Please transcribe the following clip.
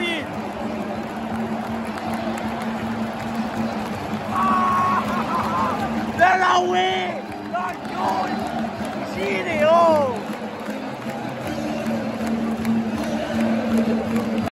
الشناوي دلوي لاجون شيري